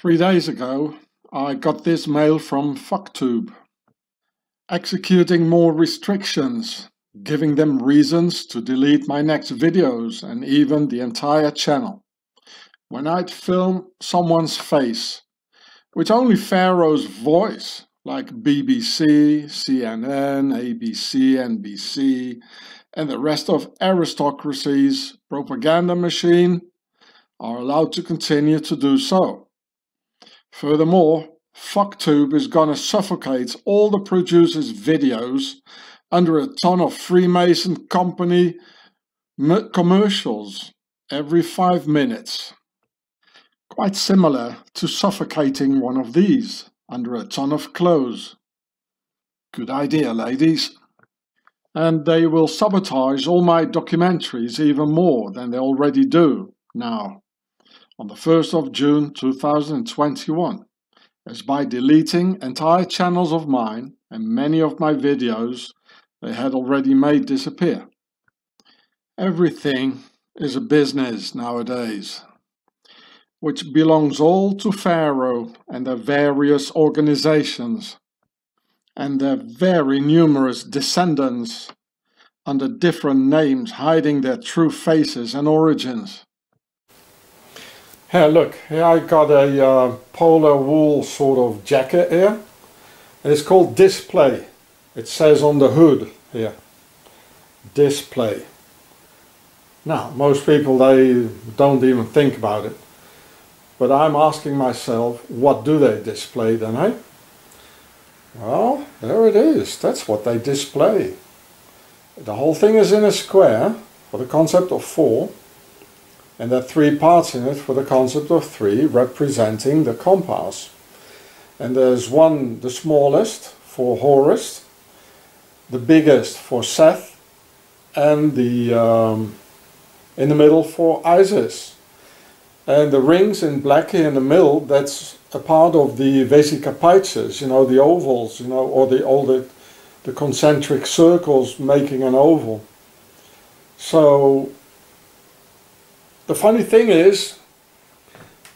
Three days ago, I got this mail from FuckTube, executing more restrictions, giving them reasons to delete my next videos and even the entire channel. When I'd film someone's face, which only Pharaoh's voice, like BBC, CNN, ABC, NBC, and the rest of aristocracy's propaganda machine, are allowed to continue to do so. Furthermore, FuckTube is gonna suffocate all the producers' videos under a ton of Freemason company commercials every five minutes. Quite similar to suffocating one of these under a ton of clothes. Good idea, ladies. And they will sabotage all my documentaries even more than they already do now on the 1st of June 2021 as by deleting entire channels of mine and many of my videos they had already made disappear. Everything is a business nowadays, which belongs all to Pharaoh and their various organizations and their very numerous descendants under different names hiding their true faces and origins. Here, look, here I got a uh, polar wool sort of jacket here. And it's called Display. It says on the hood here, Display. Now, most people, they don't even think about it. But I'm asking myself, what do they display then, eh? Well, there it is. That's what they display. The whole thing is in a square for the concept of four and there are three parts in it for the concept of three representing the compass. And there's one, the smallest, for Horus, the biggest for Seth, and the um, in the middle for Isis. And the rings in black here in the middle, that's a part of the Vesica Piscis, you know, the ovals, you know, or the all the, the concentric circles making an oval. So the funny thing is,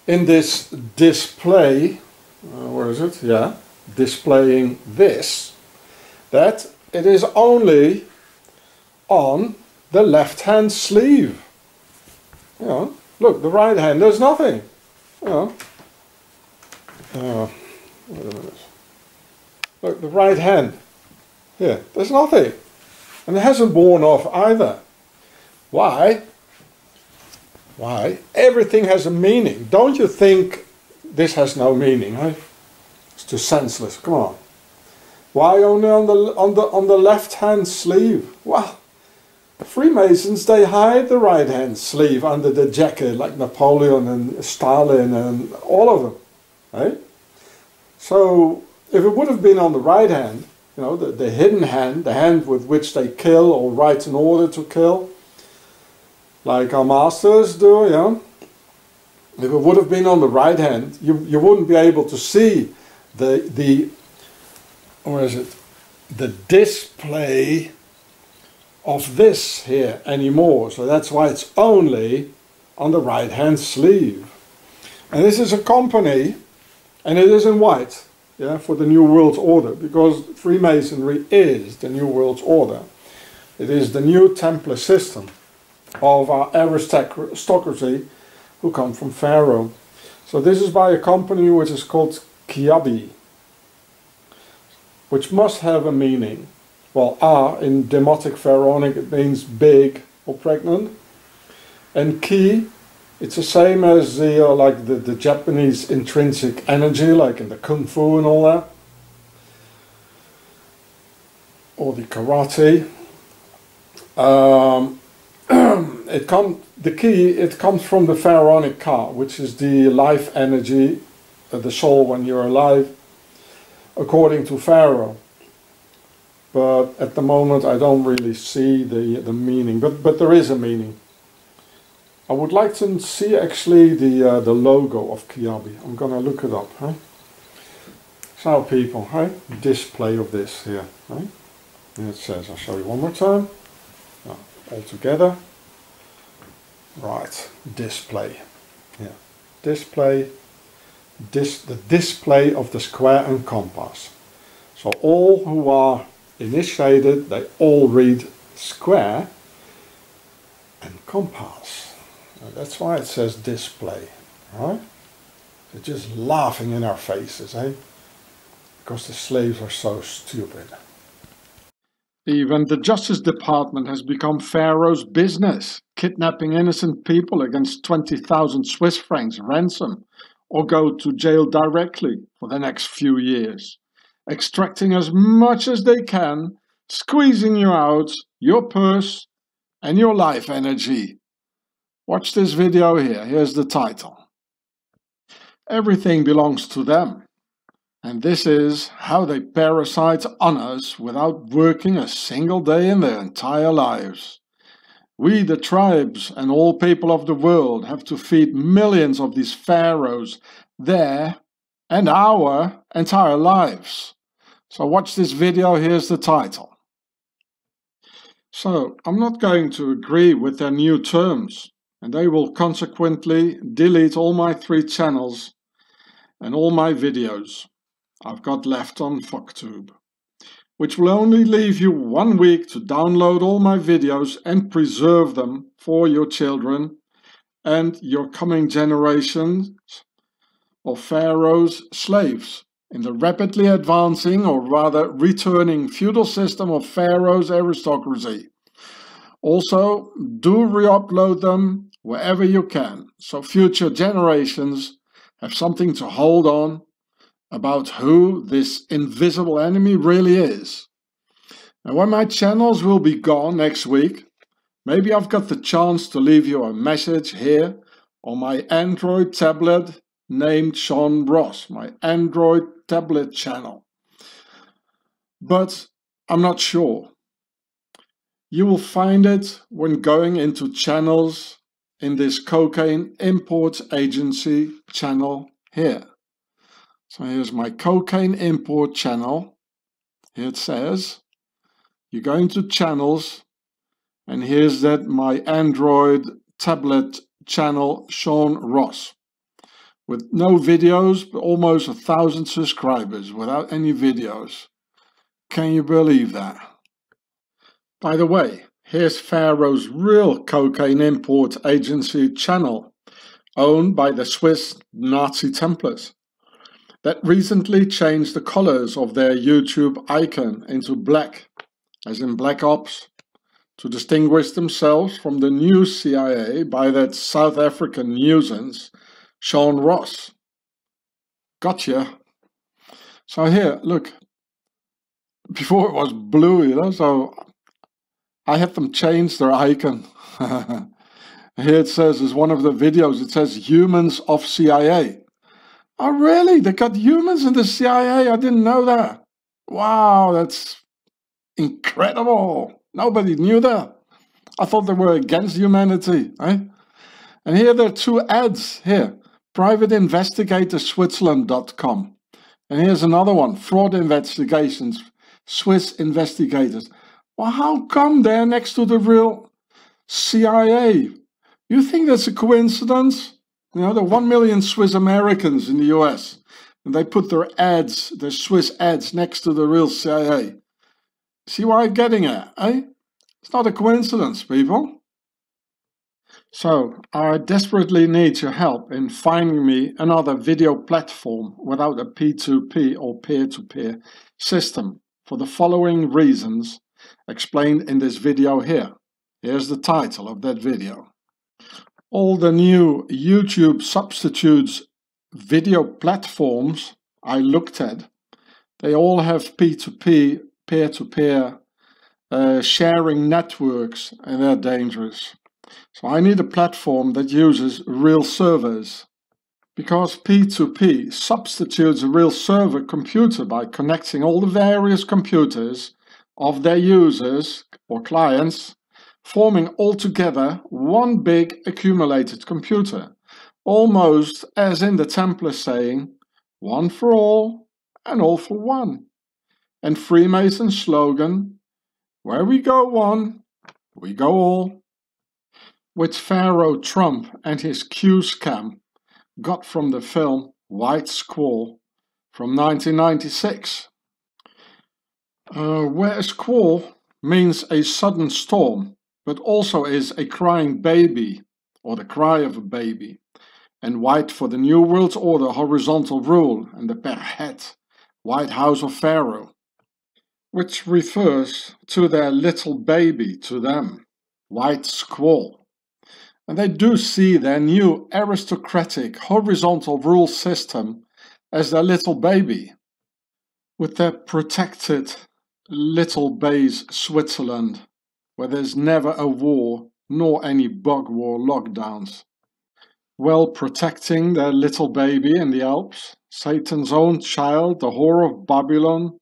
in this display, uh, where is it? Yeah, displaying this, that it is only on the left hand sleeve. You know, look, the right hand, there's nothing. You know. Uh. Look, the right hand. Here, there's nothing. And it hasn't worn off either. Why? Why? Everything has a meaning. Don't you think this has no meaning? Eh? It's too senseless. Come on. Why only on the on the on the left hand sleeve? Well, Freemasons they hide the right hand sleeve under the jacket like Napoleon and Stalin and all of them. Right? So if it would have been on the right hand, you know, the, the hidden hand, the hand with which they kill or write an order to kill, like our masters do, yeah. If it would have been on the right hand, you, you wouldn't be able to see the, the, or is it, the display of this here anymore. So that's why it's only on the right hand sleeve. And this is a company, and it is in white, yeah, for the New World Order, because Freemasonry is the New World Order. It is the new Templar system of our aristocracy who come from Pharaoh. So this is by a company which is called Kiabi, which must have a meaning. Well, A in Demotic Pharaonic it means big or pregnant, and Ki it's the same as the uh, like the, the Japanese intrinsic energy, like in the kung fu and all that, or the karate. Um, it come the key it comes from the pharaonic ka which is the life energy uh, the soul when you're alive according to pharaoh. But at the moment I don't really see the the meaning but but there is a meaning. I would like to see actually the uh, the logo of Kiabi. I'm gonna look it up huh? so people hey display of this here right it says I'll show you one more time. All together. Right, display. Yeah, display. dis the display of the square and compass. So all who are initiated, they all read square and compass. That's why it says display, right? They're just laughing in our faces, eh? Because the slaves are so stupid. Even the Justice Department has become Pharaoh's business, kidnapping innocent people against 20,000 Swiss francs ransom or go to jail directly for the next few years, extracting as much as they can, squeezing you out, your purse and your life energy. Watch this video here, here's the title. Everything belongs to them. And this is how they parasite on us without working a single day in their entire lives. We, the tribes and all people of the world, have to feed millions of these pharaohs their and our entire lives. So watch this video, here's the title. So, I'm not going to agree with their new terms, and they will consequently delete all my three channels and all my videos. I've got left on FuckTube, which will only leave you one week to download all my videos and preserve them for your children and your coming generations of Pharaoh's slaves in the rapidly advancing or rather returning feudal system of Pharaoh's aristocracy. Also, do re-upload them wherever you can, so future generations have something to hold on about who this invisible enemy really is. And when my channels will be gone next week, maybe I've got the chance to leave you a message here on my Android tablet named Sean Hross, my Android tablet channel. But I'm not sure. You will find it when going into channels in this cocaine import agency channel here. So here's my cocaine import channel. Here it says, you go into channels and here's that my Android tablet channel, Sean Hross. With no videos, but almost a thousand subscribers without any videos. Can you believe that? By the way, here's Pharaoh's real cocaine import agency channel, owned by the Swiss Nazi Templars that recently changed the colors of their YouTube icon into black, as in Black Ops, to distinguish themselves from the new CIA by that South African nuisance, Sean Hross. Gotcha. So here, look, before it was blue, you know, so I had them change their icon. here it says, as one of the videos, it says humans of CIA. Oh, really? They got humans in the CIA? I didn't know that. Wow, that's incredible. Nobody knew that. I thought they were against humanity. Eh? And here there are two ads here. PrivateInvestigatorSwitzerland.com. And here's another one. Fraud investigations. Swiss investigators. Well, how come they're next to the real CIA? You think that's a coincidence? You know, there are 1 million Swiss Americans in the US, and they put their ads, their Swiss ads, next to the real CIA. See where I'm getting at, eh? It's not a coincidence, people. So, I desperately need your help in finding me another video platform without a P2P or peer-to-peer -peer system for the following reasons explained in this video here. Here's the title of that video all the new YouTube substitutes video platforms I looked at, they all have P2P, peer-to-peer uh, sharing networks and they're dangerous. So I need a platform that uses real servers because P2P substitutes a real server computer by connecting all the various computers of their users or clients forming altogether one big accumulated computer, almost as in the Templar saying, one for all and all for one. And Freemason's slogan, where we go one, we go all. Which Pharaoh Trump and his Q scam got from the film White Squall from 1996. Uh, where a squall means a sudden storm, but also is a crying baby or the cry of a baby, and white for the New World Order horizontal rule and the Perhet, White House of Pharaoh, which refers to their little baby to them, White Squall. And they do see their new aristocratic horizontal rule system as their little baby, with their protected little base Switzerland, where there's never a war nor any bug war lockdowns. Well protecting their little baby in the Alps, Satan's own child, the whore of Babylon,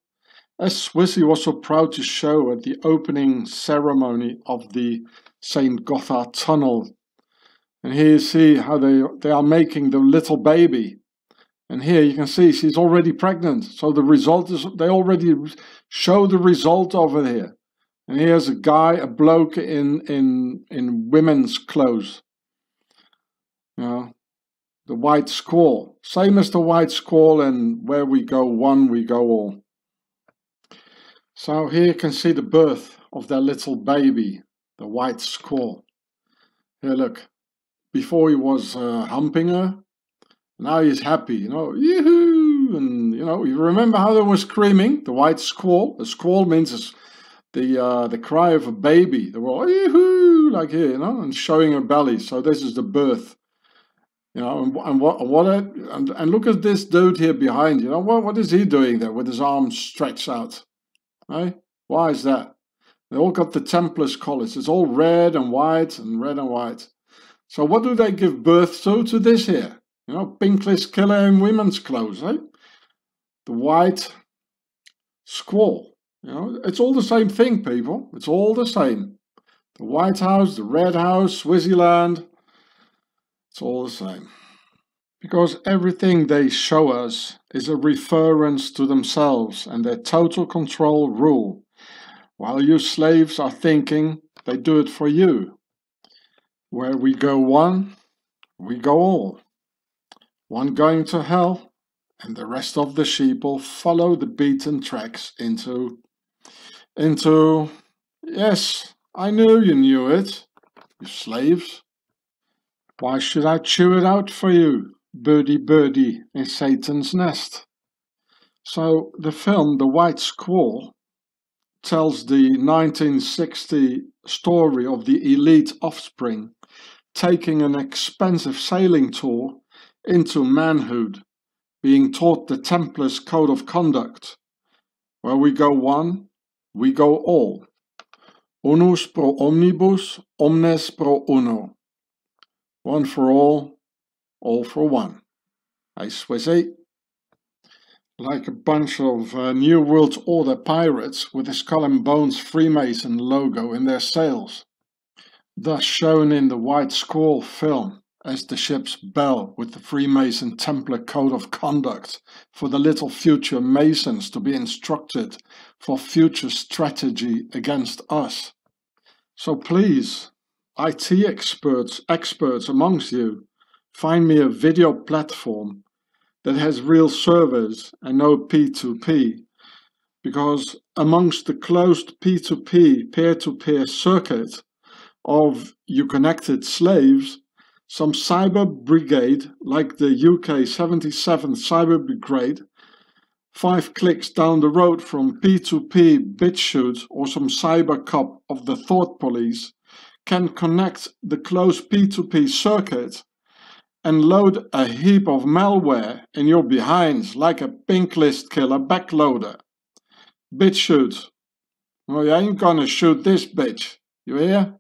as Swissy was so proud to show at the opening ceremony of the St. Gotthard tunnel. And here you see how they, they are making the little baby. And here you can see she's already pregnant. So the result is, they already show the result over here. And here's a guy, a bloke in in in women's clothes. You know, the white squall. Same as the white squall and where we go one, we go all. So here you can see the birth of their little baby, the white squall. Here, look. Before he was uh, humping her, now he's happy, you know, yoo And, you know, you remember how they were screaming? The white squall. A squall means the uh, the cry of a baby. They were like here, you know, and showing her belly. So this is the birth. You know, and, and what, what, a, and, and look at this dude here behind, you know, what, what is he doing there with his arms stretched out? Right? Why is that? They all got the Templars collars. It's all red and white and red and white. So what do they give birth to? To this here. You know, pinkless killer in women's clothes, right? The white squall. You know, it's all the same thing, people. It's all the same. The White House, the Red House, Swaziland. It's all the same. Because everything they show us is a reference to themselves and their total control rule. While you slaves are thinking they do it for you. Where we go one, we go all one going to hell, and the rest of the sheep will follow the beaten tracks into, into, yes, I knew you knew it, you slaves. Why should I chew it out for you, birdie birdie in Satan's nest? So the film The White Squall tells the 1960 story of the elite offspring taking an expensive sailing tour into manhood, being taught the Templars' code of conduct. Where we go one, we go all. Unus pro omnibus, omnes pro uno. One for all, all for one. I Swissy. Like a bunch of uh, New World Order pirates with the Skull and Bones Freemason logo in their sails. Thus shown in the White Squall film as the ship's bell with the Freemason Templar Code of Conduct for the little future Masons to be instructed for future strategy against us. So please, IT experts, experts amongst you, find me a video platform that has real servers and no P2P because amongst the closed P2P peer-to-peer circuit of you connected slaves, some cyber brigade, like the UK 77th Cyber Brigade, five clicks down the road from P2P BitChute or some cyber cop of the Thought Police, can connect the closed P2P circuit and load a heap of malware in your behinds like a pink list killer backloader. BitChute. Well, oh, you ain't gonna shoot this bitch, you hear?